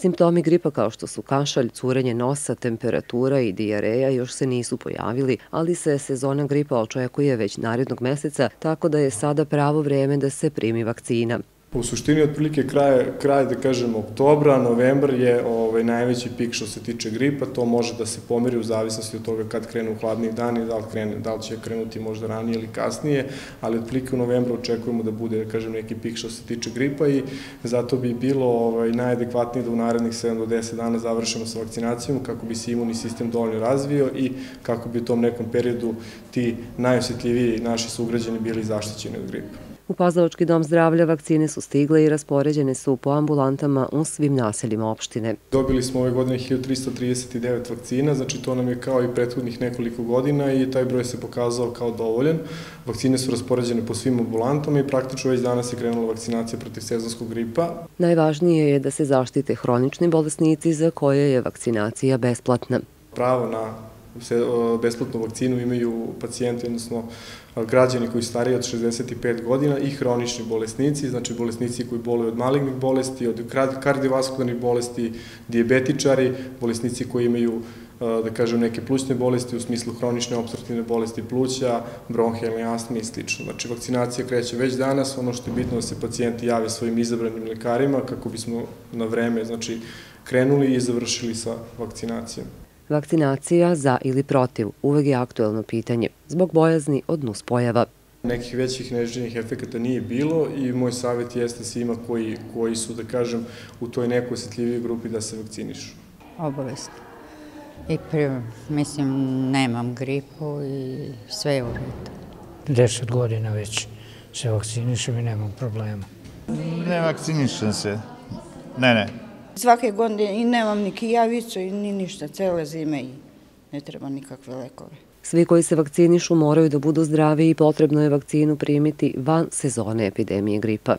Simptomi gripa kao što su kašalj, curenje nosa, temperatura i dijareja još se nisu pojavili, ali se sezona gripa očekuje već narednog meseca, tako da je sada pravo vreme da se primi vakcina. U suštini, otprilike kraj, kraj da kažem, oktobra, novembar je ovaj, najveći pik što se tiče gripa, to može da se pomeri u zavisnosti od toga kad krenu hladni dani, da li, krene, da li će krenuti možda ranije ili kasnije, ali otprilike u novembru očekujemo da bude, da kažem, neki pik što se tiče gripa i zato bi bilo ovaj, najadekvatnije da u narednih 7 do 10 dana završimo sa vakcinacijom kako bi se imunni sistem dovoljno razvio i kako bi u tom nekom periodu ti najosjetljiviji naši sugrađani bili zaštićeni od gripa. U Pazlovački dom zdravlja vakcine su stigle i raspoređene su po ambulantama u svim naseljima opštine. Dobili smo ove godine 1339 vakcina, znači to nam je kao i prethodnih nekoliko godina i taj broj se pokazao kao dovoljan. Vakcine su raspoređene po svim ambulantama i praktično već danas je krenula vakcinacija protiv sezonskog gripa. Najvažnije je da se zaštite hronični bolesnici za koje je vakcinacija besplatna. Pravo na besplatnu vakcinu imaju pacijenti, odnosno građani koji stariji od 65 godina i hronični bolesnici, znači bolesnici koji boluju od malignih bolesti, od kardiovaskularnih bolesti, diabetičari, bolesnici koji imaju da kažem, neke plućne bolesti u smislu hronične obstruktivne bolesti pluća, bronhijalne astme i sl. Znači, vakcinacija kreće već danas, ono što je bitno da se pacijenti jave svojim izabranim lekarima kako bismo na vreme, znači, krenuli i završili sa vakcinacijom. Vakcinacija za ili protiv uvek je aktuelno pitanje, zbog bojazni od nuspojava. Nekih većih neželjenih efekata nije bilo i moj savjet jeste svima koji, koji su, da kažem, u toj nekoj osjetljiviji grupi da se vakcinišu. Obavezno. I prvo, mislim, nemam gripu i sve je u redu. Deset godina već se vakcinišem i nemam problema. Ne vakcinišem se. Ne, ne. Svake godine i nemam ni kijavicu i ni ništa, cele zime i ne treba nikakve lekove. Svi koji se vakcinišu moraju da budu zdravi i potrebno je vakcinu primiti van sezone epidemije gripa.